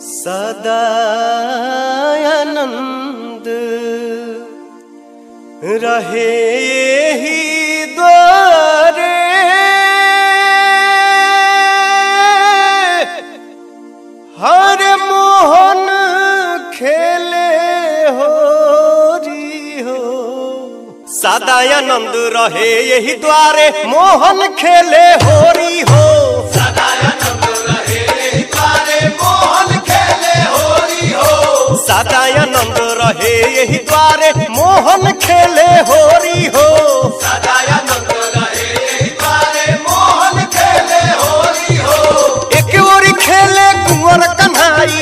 सदा आनंद रहे ही द्वारे। हर मोहन खेले हो री हो। सदा आनंद रहे यही द्वारे मोहन खेले होरी हो।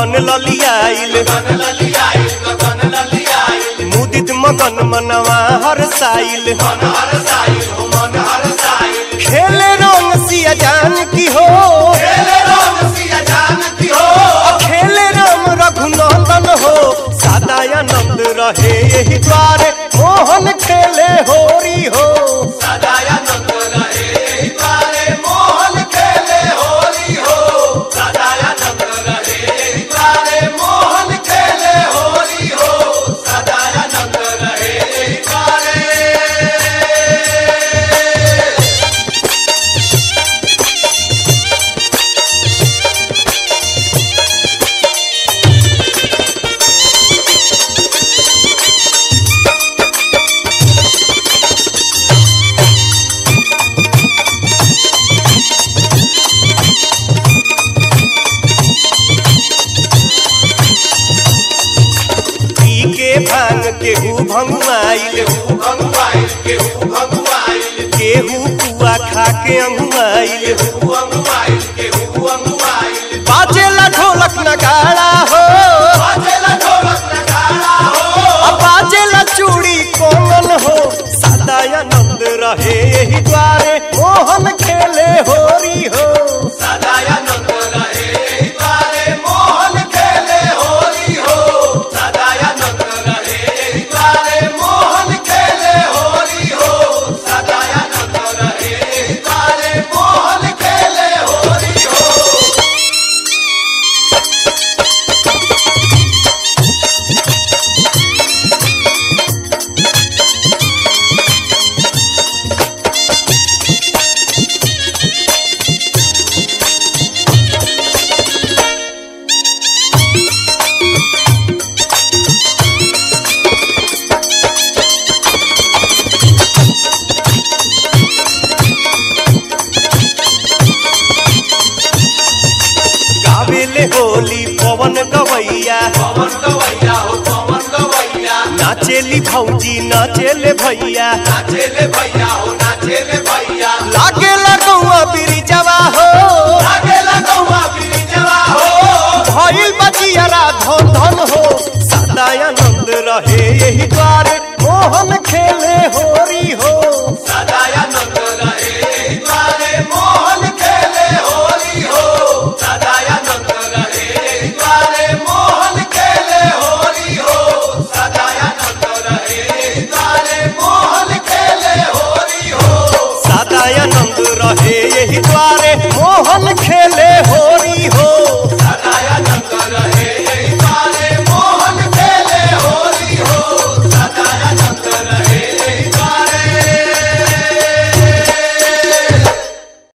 अबीर ललियाइल मुदित मगन मनवा हर साइल। खेले रंग सिया जान की हो। खेले राम रघुनंदन हो। सदा आनंद रहे यही द्वारे मोहन खेले केहू केहू पुआ खा के अंगुआइल बाजेला ढोलक नगाड़ा हो। बाजेला चूड़ी कोमल हो। सदा आनंद रहे यही द्वारे। मोहन खेले होरी हो। नाचेली भौजी नाचेले भैया। लागे रहे यही द्वार